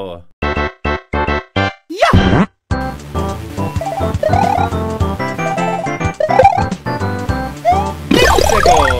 Ó. Yeah! Chegou!